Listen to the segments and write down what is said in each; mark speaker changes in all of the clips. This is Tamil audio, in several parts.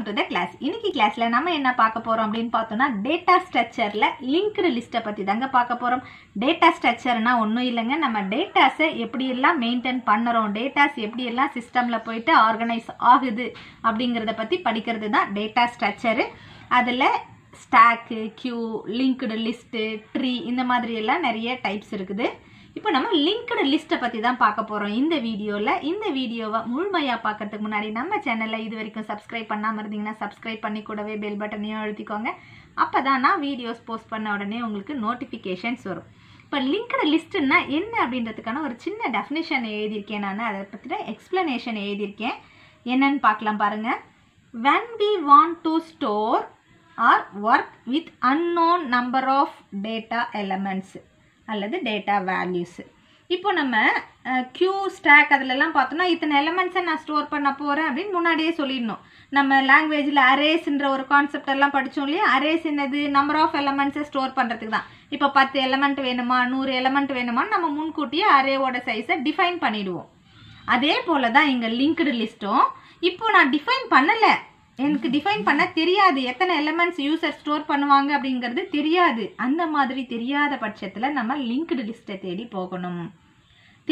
Speaker 1: வெல்கம் டு த கிளாஸ் இன்னைக்கு கிளாஸ்ல நம்ம என்ன பார்க்க போறோம் அப்படின்னு பார்த்தோம்னா டேட்டா ஸ்ட்ரக்சர்ல லிங்க்டு லிஸ்ட்டை பத்தி தாங்க பார்க்க போறோம். டேட்டா ஸ்ட்ரக்சர்னா ஒன்றும் இல்லைங்க. நம்ம டேட்டாஸை எப்படி எல்லாம் மெயின்டைன் பண்ணுறோம்? டேட்டாஸ் எப்படி எல்லாம் சிஸ்டம்ல போயிட்டு ஆர்கனைஸ் ஆகுது அப்படிங்கிறத பத்தி படிக்கிறது தான் டேட்டா ஸ்ட்ரக்சரு அதில் stack queue linked list tree இந்த மாதிரி எல்லாம் நிறைய டைப்ஸ் இருக்குது. இப்போ நம்ம லிங்க்டு லிஸ்ட்டை பற்றி தான் பார்க்க போகிறோம் இந்த வீடியோவில் இந்த வீடியோவை முழுமையாக பார்க்கறதுக்கு முன்னாடி நம்ம சேனலில் இது வரைக்கும் சப்ஸ்கிரைப் பண்ணாமல் இருந்தீங்கன்னா சப்ஸ்கிரைப் பண்ணி கூடவே பெல் பட்டனையும் எழுதிக்கோங்க அப்போ தான் நான் வீடியோஸ் போஸ்ட் பண்ண உடனே உங்களுக்கு நோட்டிஃபிகேஷன்ஸ் வரும். இப்போ லிங்க்டு லிஸ்ட்டுன்னா என்ன அப்படின்றதுக்கான ஒரு சின்ன டெஃபினேஷன் எழுதியிருக்கேன் நான். அதை பற்றின எக்ஸ்ப்ளனேஷன் எழுதியிருக்கேன். என்னன்னு பார்க்கலாம் பாருங்கள் when we want to store or work with unknown number of data elements. அல்லது டேட்டா வேல்யூஸு இப்போ நம்ம க்யூ ஸ்டாக் அதிலெல்லாம் பார்த்தோம்னா இத்தனை எலமெண்ட்ஸை நான் ஸ்டோர் பண்ண போகிறேன் அப்படின்னு முன்னாடியே சொல்லிடணும். நம்ம லாங்குவேஜில் அரேஸ்ன்ற ஒரு கான்செப்ட் எல்லாம் படித்தோம் இல்லையா? அரேஸ் என்னது? நம்பர் ஆஃப் எலமெண்ட்ஸை ஸ்டோர் பண்ணுறதுக்கு தான். இப்போ பத்து எலமெண்ட் வேணுமா? நூறு எலமெண்ட் வேணுமான்னு நம்ம முன்கூட்டியே அரேவோட சைஸை டிஃபைன் பண்ணிடுவோம். அதே போல் தான் இங்கே லிங்க்டு லிஸ்ட்டும் இப்போ நான் டிஃபைன் பண்ணலை. எனக்கு டிஃபைன் பண்ண தெரியாது. எத்தனை எலமெண்ட்ஸ் யூசர் ஸ்டோர் பண்ணுவாங்க அப்படிங்கிறது தெரியாது. அந்த மாதிரி தெரியாத பட்சத்தில் நம்ம லிங்க்டு லிஸ்ட்டை தேடி போகணும்.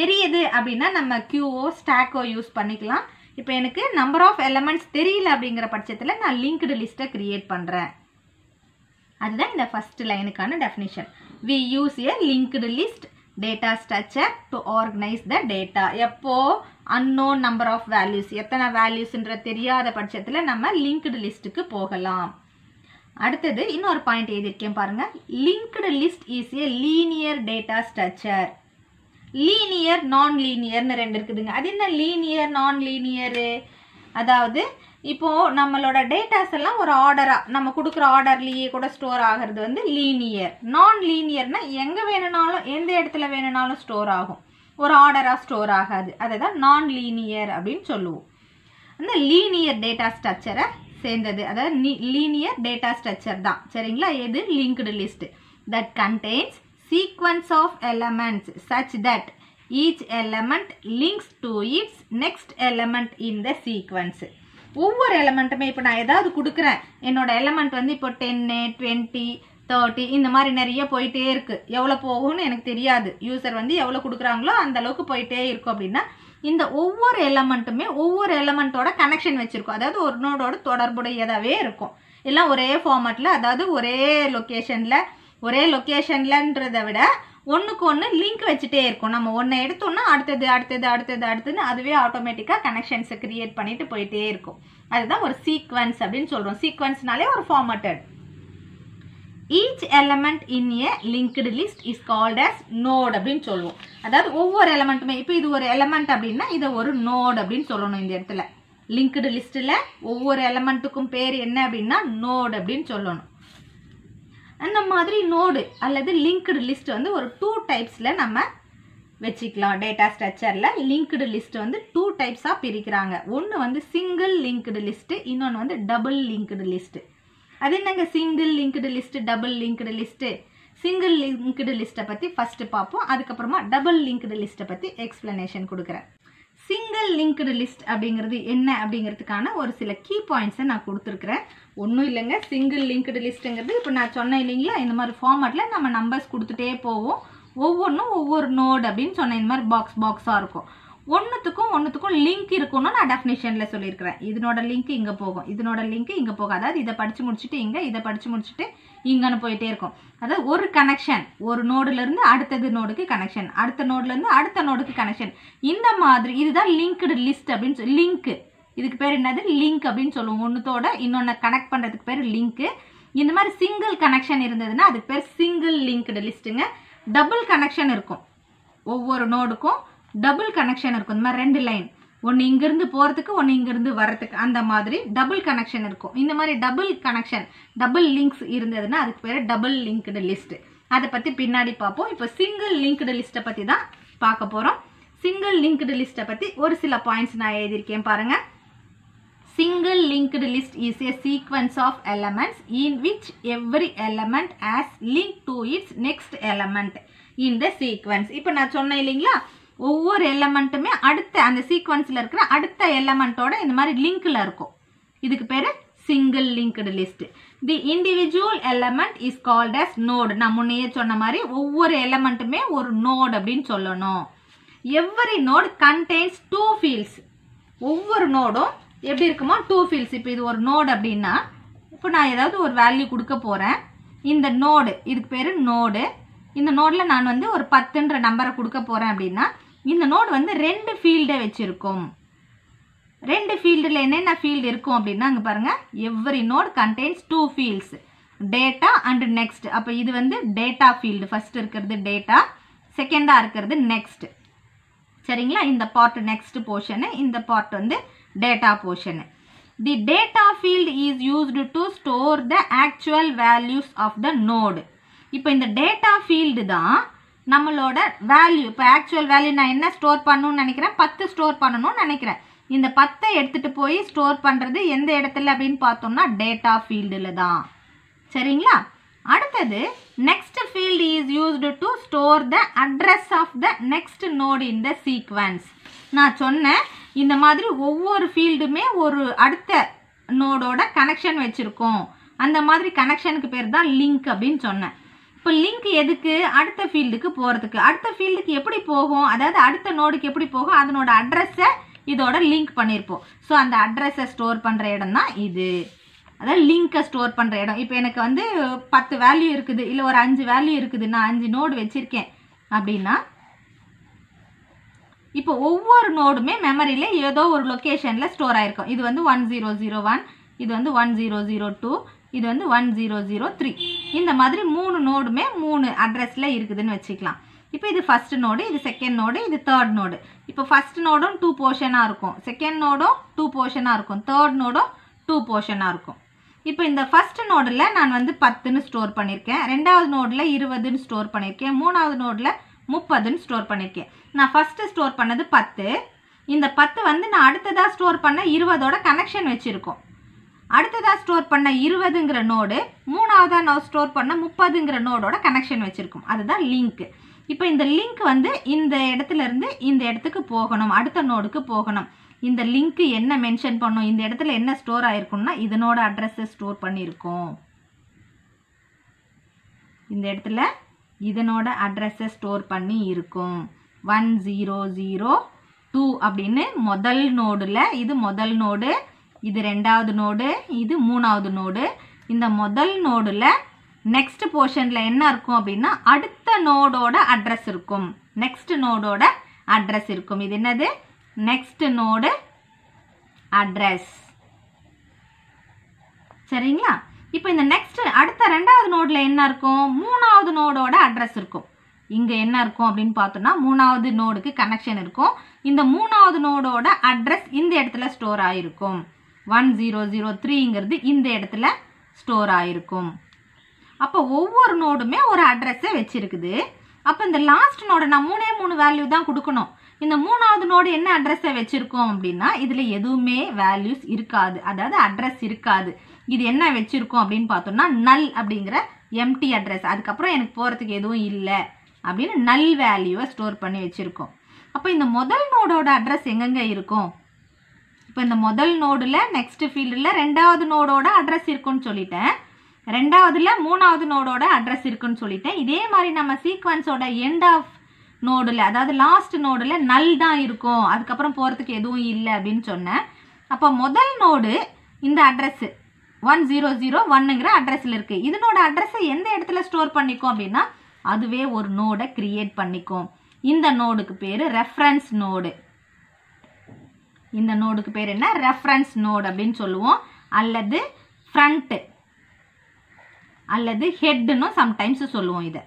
Speaker 1: தெரியுது அப்படின்னா நம்ம கியூஓ ஸ்டாக்கோ யூஸ் பண்ணிக்கலாம். இப்போ எனக்கு நம்பர் ஆஃப் எலமெண்ட்ஸ் தெரியல அப்படிங்கிற பட்சத்தில் நான் லிங்க்டு லிஸ்ட்டை கிரியேட் பண்ணுறேன் அதுதான் இந்த first லைனுக்கான definition we use a linked list data structure to organize the data எப்போது அன்னோன் நம்பர் ஆஃப் வேல்யூஸ் எத்தனை வேல்யூஸ்ன்ற தெரியாத பட்சத்தில் நம்ம லிங்க்டு லிஸ்ட்டுக்கு போகலாம். அடுத்தது இன்னொரு பாயிண்ட் எழுதியிருக்கேன் பாருங்க. Linked list is a linear data structure linear நான் லீனியர்னு ரெண்டு இருக்குதுங்க. அது என்ன லீனியர் நான் லீனியரு அதாவது இப்போ நம்மளோட டேட்டாஸ் எல்லாம் ஒரு ஆர்டராக நம்ம கொடுக்குற ஆர்டர்லயே கூட ஸ்டோர் ஆகிறது வந்து லீனியர் நான் லீனியர்னால் எங்கே வேணும்னாலும் எந்த இடத்துல வேணும்னாலும் ஸ்டோர் ஆகும். ஒரு ஆர்டராக ஸ்டோர் ஆகாது. அதை தான் நான் லீனியர் அப்படின்னு சொல்லுவோம். அந்த லீனியர் டேட்டா ஸ்ட்ரக்சரை சேர்ந்தது. அதாவது லீனியர் டேட்டா ஸ்ட்ரக்சர் தான். சரிங்களா? எது? Linked list that contains sequence of elements such that each element links to its next element in the sequence ஒவ்வொரு எலமெண்ட்டுமே இப்போ நான் ஏதாவது கொடுக்குறேன். என்னோட எலமெண்ட் வந்து இப்போ டென்னு டுவெண்ட்டி தேர்ட்டி இந்த மாதிரி நிறைய போயிட்டே இருக்குது எவ்வளோ போகும்னு எனக்கு தெரியாது. யூசர் வந்து எவ்வளோ கொடுக்குறாங்களோ அந்த அளவுக்கு போயிட்டே இருக்கும் அப்படின்னா இந்த ஒவ்வொரு எலமெண்ட்டுமே ஒவ்வொரு எலமெண்ட்டோட கனெக்ஷன் வச்சுருக்கும். அதாவது ஒரு நோடோட தொடர்புடையதாகவே இருக்கும். எல்லாம் ஒரே ஃபார்மேட்டில் அதாவது ஒரே லொக்கேஷனில் ஒரே லொக்கேஷன்லன்றதை விட ஒன்றுக்கு ஒன்று லிங்க் வச்சுட்டே இருக்கும். நம்ம ஒன்றை எடுத்தோன்னா அடுத்தது அடுத்தது அடுத்தது அடுத்ததுன்னு அதுவே ஆட்டோமேட்டிக்காக கனெக்ஷன்ஸை க்ரியேட் பண்ணிட்டு போயிட்டே இருக்கும். அதுதான் ஒரு சீக்வன்ஸ் அப்படின்னு சொல்கிறோம் சீக்வன்ஸ்னாலே ஒரு formatted each element in a linked list is called as node அப்படின்னு சொல்லுவோம். அதாவது ஒவ்வொரு எலமெண்ட்டுமே இப்போ இது ஒரு எலமெண்ட் அப்படின்னா இதை ஒரு நோட் அப்படின்னு சொல்லணும் இந்த இடத்துல. லிங்க்டு லிஸ்ட்டில் ஒவ்வொரு எலமெண்ட்டுக்கும் பேர் என்ன அப்படின்னா நோட் அப்படின்னு சொல்லணும். அந்த மாதிரி நோடு அல்லது லிங்க்டு லிஸ்ட் வந்து ஒரு டூ டைப்ஸில் நம்ம வச்சுக்கலாம். டேட்டா ஸ்ட்ரக்சரில் லிங்க்டு லிஸ்ட் வந்து டூ டைப்ஸாக பிரிக்கிறாங்க. ஒன்று வந்து சிங்கிள் லிங்க்டு லிஸ்ட்டு இன்னொன்று வந்து டபுள் லிங்க்டு லிஸ்ட்டு அது என்னங்க? Single linked list double linked list single linked லிஸ்ட்டை பற்றி ஃபஸ்ட்டு பார்ப்போம். அதுக்கப்புறமா டபுள் லிங்க்டு லிஸ்ட்டை பற்றி எக்ஸ்ப்ளனேஷன் கொடுக்குறேன். சிங்கிள் லிங்க்டு லிஸ்ட் அப்படிங்கிறது என்ன அப்படிங்கிறதுக்கான ஒரு சில கீ பாயிண்ட்ஸை நான் கொடுத்துருக்குறேன். ஒன்றும் இல்லைங்க. சிங்கிள் லிங்க்டு லிஸ்ட்டுங்கிறது இப்போ நான் சொன்னேன் இல்லைங்களா? இந்த மாதிரி ஃபார்மேட்டில் நம்ம நம்பர்ஸ் கொடுத்துட்டே போவோம். ஒவ்வொன்றும் ஒவ்வொரு நோடு அப்படின்னு சொன்னேன். இந்த மாதிரி பாக்ஸ் பாக்ஸாக இருக்கும். ஒன்றுத்துக்கும் ஒன்றுத்துக்கும் லிங்க் இருக்கும்னு நான் டெஃபினேஷனில் சொல்லியிருக்கிறேன். இதனோட லிங்க் இங்கே போகும். இதனோட லிங்க் இங்கே போகும். அதாவது இதை படித்து முடிச்சுட்டு இங்கே இதை படித்து முடிச்சுட்டு இங்கேன்னு போயிட்டே இருக்கும். அதாவது ஒரு கனெக்ஷன் ஒரு நோடுலேருந்து அடுத்தது நோடுக்கு கனெக்ஷன் அடுத்த நோடுலேருந்து அடுத்த நோடுக்கு கனெக்ஷன் இந்த மாதிரி இதுதான் லிங்க்டு லிஸ்ட் அப்படின்னு சொல்லி லிங்க் இதுக்கு பேர் என்னது? லிங்க் அப்படின்னு சொல்லுவோம். ஒன்றுத்தோட இன்னொன்று கனெக்ட் பண்ணுறதுக்கு பேர் லிங்க்கு இந்த மாதிரி சிங்கிள் கனெக்ஷன் இருந்ததுன்னா அதுக்கு பேர் சிங்கிள் லிங்க்டு லிஸ்ட்டுங்க டபுள் கனெக்ஷன் இருக்கும். ஒவ்வொரு நோடுக்கும் டபுள் கனெக்ஷன் இருக்கும். இந்த மாதிரி ரெண்டு லைன் ஒன்று இங்கேருந்து போகிறதுக்கு ஒன்று இங்கிருந்து வர்றதுக்கு. அந்த மாதிரி டபுள் கனெக்ஷன் இருக்கும். இந்த மாதிரி டபுள் கனெக்ஷன் டபுள் லிங்க்ஸ் இருந்ததுன்னா அதுக்கு பேர் டபுள் லிங்க்டு லிஸ்ட் அதை பற்றி பின்னாடி பார்ப்போம். இப்போ சிங்கிள் லிங்க்டு லிஸ்ட்டை பற்றி தான் பார்க்க போகிறோம் சிங்கிள் லிங்க்டு லிஸ்ட்டை பற்றி ஒரு சில பாயிண்ட்ஸ் நான் எழுதியிருக்கேன் பாருங்கள் single linked list is a sequence of elements in which every element has link to its next element in the sequence. இப்போ நான் சொன்னேன் இல்லைங்களா? ஒவ்வொரு எலமெண்ட்டுமே அடுத்த அந்த சீக்வன்ஸில் இருக்கிற அடுத்த எலமெண்ட்டோட இந்த மாதிரி லிங்கில் இருக்கும். இதுக்கு பேர் single linked list the individual element is called as node நான் முன்னையே சொன்ன மாதிரி ஒவ்வொரு எலமெண்ட்டுமே ஒரு நோடு அப்படின்னு சொல்லணும். Every node contains two fields ஒவ்வொரு நோடும் எப்படி இருக்குமோ டூ ஃபீல்ட்ஸ் இப்போ இது ஒரு நோடு அப்படின்னா இப்போ நான் ஏதாவது ஒரு வேல்யூ கொடுக்க போகிறேன் இந்த நோடு இதுக்கு பேர் நோடு இந்த நோடில் நான் வந்து ஒரு பத்துன்ற நம்பரை கொடுக்க போகிறேன் அப்படின்னா இந்த நோடு வந்து ரெண்டு ஃபீல்டை வச்சுருக்கும். ரெண்டு ஃபீல்டில் என்னென்ன ஃபீல்டு இருக்கும் அப்படின்னா அங்கே பாருங்கள் every node contains two fields data and next அப்போ இது வந்து டேட்டா ஃபீல்டு ஃபர்ஸ்ட் இருக்கிறது டேட்டா செகண்டாக இருக்கிறது நெக்ஸ்ட் சரிங்களா? இந்த பார்ட் நெக்ஸ்ட் போர்ஷனு இந்த பார்ட் வந்து data portion the data field is used to store the actual values of the node இப்போ இந்த டேட்டா ஃபீல்டு தான் நம்மளோட வேல்யூ இப்போ ஆக்சுவல் வேல்யூ நான் என்ன ஸ்டோர் பண்ணணும்னு நினைக்கிறேன்? பத்து ஸ்டோர் பண்ணணும்னு நினைக்கிறேன். இந்த பத்தை எடுத்துகிட்டு போய் ஸ்டோர் பண்ணுறது எந்த இடத்துல அப்படின்னு பார்த்தோம்னா டேட்டா ஃபீல்டில் தான். சரிங்களா? அடுத்தது next field is used to store the address of the next node in the sequence நான் சொன்னேன் இந்த மாதிரி ஒவ்வொரு ஃபீல்டுமே ஒரு அடுத்த நோடோட கனெக்ஷன் வச்சுருக்கோம். அந்த மாதிரி கனெக்ஷனுக்கு பேர் தான் லிங்க் அப்படின்னு சொன்னேன். இப்போ லிங்க் எதுக்கு? அடுத்த ஃபீல்டுக்கு போகிறதுக்கு அடுத்த ஃபீல்டுக்கு எப்படி போகும்? அதாவது அடுத்த நோடுக்கு எப்படி போகும்? அதனோட அட்ரஸை இதோட லிங்க் பண்ணியிருப்போம் ஸோ அந்த அட்ரஸை ஸ்டோர் பண்ணுற இடம் தான் இது. அதாவது லிங்கை ஸ்டோர் பண்ணுற இடம். இப்போ எனக்கு வந்து பத்து வேல்யூ இருக்குது. இல்லை ஒரு அஞ்சு வேல்யூ இருக்குது. நான் அஞ்சு நோடு வச்சுருக்கேன். அப்படின்னா இப்போ ஒவ்வொரு நோடுமே மெமரியில் ஏதோ ஒரு லொக்கேஷனில் ஸ்டோர் ஆகிருக்கும் இது வந்து ஒன் ஜீரோ ஜீரோ ஒன் இது வந்து ஒன் ஜீரோ ஜீரோ டூ இது வந்து ஒன் ஜீரோ ஜீரோ த்ரீ. இந்த மாதிரி மூணு நோடுமே மூணு அட்ரஸில் இருக்குதுன்னு வச்சுக்கலாம். இப்போ இது ஃபஸ்ட் நோடு இது செகண்ட் நோடு இது தேர்ட் நோடு இப்போ ஃபஸ்ட் நோடும் டூ போர்ஷனாக இருக்கும். செகண்ட் நோடும் டூ போர்ஷனாக இருக்கும். தேர்ட் நோடும் டூ போர்ஷனாக இருக்கும். இப்போ இந்த ஃபஸ்ட் நோடில் நான் வந்து பத்துன்னு ஸ்டோர் பண்ணியிருக்கேன் ரெண்டாவது நோடில் இருபதுன்னு ஸ்டோர் பண்ணியிருக்கேன் மூணாவது நோடில் முப்பதுன்னு ஸ்டோர் பண்ணியிருக்கேன் நான் ஃபஸ்ட்டு ஸ்டோர் பண்ணது பத்து. இந்த பத்து வந்து நான் அடுத்ததாக ஸ்டோர் பண்ண இருபதோட கனெக்ஷன் வச்சுருக்கோம். அடுத்ததாக ஸ்டோர் பண்ண இருபதுங்கிற நோடு மூணாவதாக நான் ஸ்டோர் பண்ண முப்பதுங்கிற நோடோட கனெக்ஷன் வச்சுருக்கோம். அதுதான் லிங்க் இப்போ இந்த லிங்க் வந்து இந்த இடத்துல இருந்து இந்த இடத்துக்கு போகணும். அடுத்த நோடுக்கு போகணும். இந்த லிங்க் என்ன மென்ஷன் பண்ணும்? இந்த இடத்துல என்ன ஸ்டோர் ஆயிருக்கும்னா இதனோட அட்ரஸை ஸ்டோர் பண்ணியிருக்கோம். இந்த இடத்துல இதனோட அட்ரஸை ஸ்டோர் பண்ணி இருக்கும். ஒன் ஜீரோ ஜீரோ டூ அப்படின்னு முதல் நோடில் இது முதல் நோடு இது ரெண்டாவது நோடு இது மூணாவது நோடு. இந்த முதல் நோடில் நெக்ஸ்ட் போர்ஷனில் என்ன இருக்கும் அப்படின்னா அடுத்த நோடோட அட்ரஸ் இருக்கும். நெக்ஸ்ட் நோடோட அட்ரஸ் இருக்கும். இது என்னது? நெக்ஸ்ட் நோடு அட்ரஸ் சரிங்களா? இப்போ இந்த நெக்ஸ்ட் அடுத்த ரெண்டாவது நோடில் என்ன இருக்கும்? மூணாவது நோடோட அட்ரஸ் இருக்கும். இங்கே என்ன இருக்கும் அப்படின்னு பார்த்தோம்னா மூணாவது நோடுக்கு கனெக்ஷன் இருக்கும். இந்த மூணாவது நோடோட அட்ரஸ் இந்த இடத்துல ஸ்டோர் ஆகிருக்கும் ஒன் ஜீரோ ஜீரோ த்ரீங்கிறது இந்த இடத்துல ஸ்டோர் ஆகிருக்கும் அப்போ ஒவ்வொரு நோடுமே ஒரு அட்ரஸை வச்சிருக்குது. அப்போ இந்த லாஸ்ட் நோடை நான் மூணே மூணு வேல்யூ தான் கொடுக்கணும். இந்த மூணாவது நோடு என்ன அட்ரஸை வச்சுருக்கோம் அப்படின்னா இதில் எதுவுமே வேல்யூஸ் இருக்காது. அதாவது அட்ரஸ் இருக்காது. இது என்ன வச்சுருக்கோம் அப்படின்னு பார்த்தோம்னா நல் அப்படிங்கிற எம்டி அட்ரஸ் அதுக்கப்புறம் எனக்கு போகிறதுக்கு எதுவும் இல்லை அப்படின்னு நல் வேல்யூவை ஸ்டோர் பண்ணி வச்சுருக்கோம். அப்போ இந்த முதல் நோடோட அட்ரஸ் எங்கெங்கே இருக்கும்? இப்போ இந்த முதல் நோடில் நெக்ஸ்ட் ஃபீல்டில் ரெண்டாவது நோடோட அட்ரஸ் இருக்குன்னு சொல்லிட்டேன். ரெண்டாவதுல மூணாவது நோடோட அட்ரஸ் இருக்குன்னு சொல்லிட்டேன். இதே மாதிரி நம்ம சீக்வன்ஸோட எண்ட் ஆஃப் நோடில் அதாவது லாஸ்ட் நோடில் நல் தான் இருக்கும். அதுக்கப்புறம் போகிறதுக்கு எதுவும் இல்லை அப்படின்னு சொன்னேன். அப்போ முதல் நோடு இந்த அட்ரஸ்ஸு ஒன் ஜீரோ ஜீரோ ஒன்னுங்கிற அட்ரஸில் இருக்குது இதனோட அட்ரஸை எந்த இடத்துல ஸ்டோர் பண்ணிக்கும் அப்படின்னா அதுவே ஒரு நோடை கிரியேட் பண்ணிக்கும். இந்த நோடுக்கு பேர் ரெஃபரன்ஸ் நோடு. இந்த நோடுக்கு பேர் என்ன? ரெஃபரன்ஸ் நோடு அப்படின்னு சொல்லுவோம். அல்லது ஃப்ரண்ட்டு அல்லது ஹெட்டுன்னு சம்டைம்ஸ் சொல்லுவோம் இதை.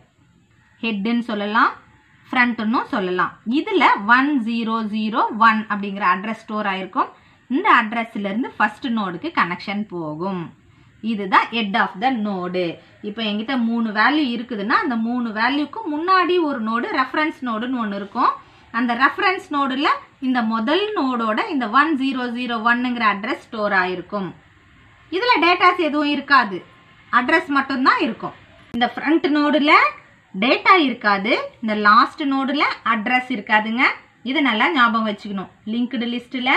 Speaker 1: ஹெட்டுன்னு சொல்லலாம் ஃப்ரண்ட்டுன்னு சொல்லலாம். இதில் ஒன் ஜீரோ ஜீரோ ஒன் அப்படிங்கிற அட்ரஸ் ஸ்டோர் ஆகிருக்கும் இந்த அட்ரஸ்லேருந்து ஃபர்ஸ்ட் நோடுக்கு கனெக்ஷன் போகும். இதுதான் ஹெட் ஆஃப் த நோடு இப்போ எங்கிட்ட மூணு வேல்யூ இருக்குதுன்னா அந்த மூணு வேல்யூக்கு முன்னாடி ஒரு நோடு ரெஃபரன்ஸ் நோடுன்னு ஒன்று இருக்கும். அந்த ரெஃபரன்ஸ் நோடில் இந்த முதல் நோடோட இந்த ஒன் ஜீரோ ஜீரோ ஒன்னுங்கிற அட்ரஸ் ஸ்டோர் ஆயிருக்கும். இதில் டேட்டாஸ் எதுவும் இருக்காது. அட்ரஸ் மட்டும்தான் இருக்கும். இந்த ஃப்ரண்ட் நோடில் டேட்டா இருக்காது. இந்த லாஸ்ட் நோடில் அட்ரஸ் இருக்காதுங்க. இதை நல்லா ஞாபகம் வச்சுக்கணும். லிங்க்டு லிஸ்ட்டில்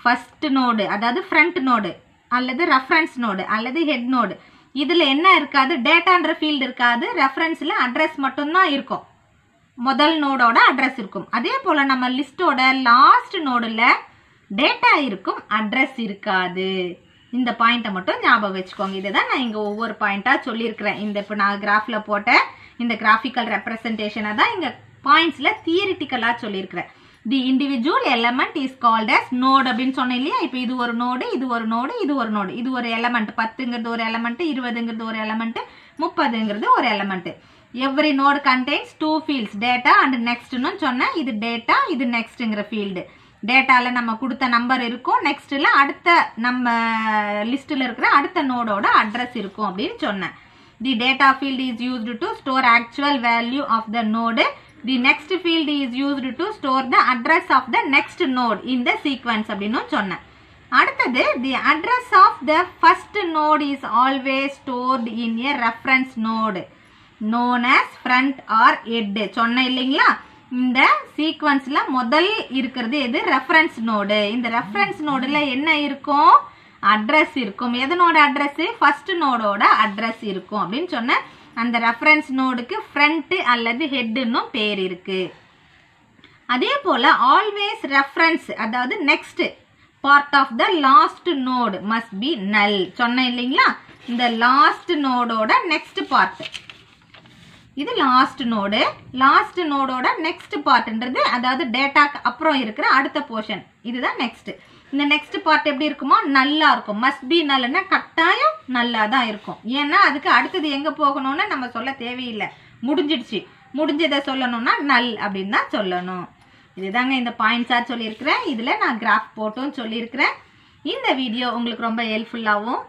Speaker 1: ஃபஸ்ட் நோடு அதாவது ஃப்ரண்ட் நோடு அல்லது ரெஃபரன்ஸ் நோடு அல்லது ஹெட் நோடு. இதில் என்ன இருக்காது? டேட்டான்ற ஃபீல்டு இருக்காது. ரெஃபரன்ஸில் அட்ரஸ் மட்டும்தான் இருக்கும். முதல் நோடோட அட்ரஸ் இருக்கும். அதே போல் நம்ம லிஸ்டோட லாஸ்ட் நோடில் டேட்டா இருக்கும் அட்ரஸ் இருக்காது. இந்த பாயிண்ட்டை மட்டும் ஞாபகம் வச்சுக்கோங்க. இதுதான் நான் இங்கே ஒவ்வொரு பாயிண்ட்டாக சொல்லியிருக்கிறேன். இந்த இப்போ நான் கிராஃபில் போட்ட இந்த கிராஃபிக்கல் ரெப்ரசன்டேஷனை தான் இங்கே பாயிண்ட்ஸில் தியரிட்டிக்கலாக சொல்லியிருக்கிறேன். The individual element is called as node அப்படின்னு சொன்னேன் இல்லையா? இப்போ இது ஒரு நோடு இது ஒரு நோடு இது ஒரு நோடு இது ஒரு எலமெண்ட் பத்துங்கிறது ஒரு எலமெண்ட் இருபதுங்கிறது ஒரு எலமெண்ட் முப்பதுங்கிறது ஒரு element every node contains two fields data and நெக்ஸ்ட்னு சொன்னேன் இது டேட்டா இது நெக்ஸ்ட்டுங்கிற ஃபீல்டு டேட்டாவில் நம்ம கொடுத்த நம்பர் இருக்கும் நெக்ஸ்ட்ல அடுத்த நம்ம லிஸ்ட்டில் இருக்கிற அடுத்த நோடோட அட்ரஸ் இருக்கும் அப்படின்னு சொன்னேன் the data field is used to store actual value of the node the next field is used to store the address of the next node in the sequence அப்படின்னு சொன்னேன் அடுத்தது the address of the first node is always stored in a reference node known as front or head. சொன்னேன் இல்லைங்களா? இந்த சீக்வன்ஸ்ல முதல் இருக்கிறது எது? ரெஃபரன்ஸ் நோடு இந்த ரெஃபரன்ஸ் நோடில் என்ன இருக்கும்? அட்ரஸ் இருக்கும். எதனோட அட்ரஸ் ஃபர்ஸ்ட் நோடோட அட்ரஸ் இருக்கும் அப்படின்னு சொன்ன அந்த ரெஃபரன்ஸ் நோடுக்கு ஃப்ரண்ட்டு அல்லது ஹெட்னும் பேர் இருக்குது அதே போல் ஆல்வேஸ் ரெஃபரன்ஸ் அதாவது next part of the last node must be null சொன்னேன் இல்லைங்களா? இந்த லாஸ்ட் நோடோட நெக்ஸ்ட் பார்ட் இது லாஸ்ட் நோடு லாஸ்ட் நோடோட நெக்ஸ்ட் பார்ட்ன்றது அதாவது டேட்டாக்கு அப்புறம் இருக்கிற அடுத்த போர்ஷன் இதுதான் நெக்ஸ்ட் இந்த நெக்ஸ்ட் பார்ட் எப்படி இருக்குமோ நல்லா இருக்கும். மஸ்ட் பி நல்லன்னா கட்டாயம் நல்லா தான் இருக்கும். ஏன்னா அதுக்கு அடுத்தது எங்கே போகணும்னு நம்ம சொல்ல தேவையில்லை. முடிஞ்சிடுச்சு. முடிஞ்சதை சொல்லணும்னா நல் அப்படின்னு தான் சொல்லணும். இதுதாங்க இந்த பாயிண்ட்ஸாக சொல்லியிருக்கிறேன். இதில் நான் கிராஃப் போட்டும் சொல்லியிருக்கிறேன். இந்த வீடியோ உங்களுக்கு ரொம்ப ஹெல்ப்ஃபுல்லாகவும்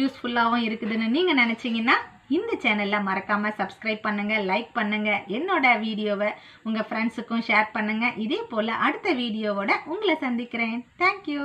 Speaker 1: யூஸ்ஃபுல்லாகவும் இருக்குதுன்னு நீங்கள் நினச்சிங்கன்னா இந்த சேனலில் மறக்காமல் சப்ஸ்கிரைப் பண்ணுங்கள் லைக் பண்ணுங்கள் என்னோட வீடியோவை உங்கள் ஃப்ரெண்ட்ஸுக்கும் ஷேர் பண்ணுங்கள் இதே போல் அடுத்த வீடியோவோட உங்களை சந்திக்கிறேன். தேங்க்யூ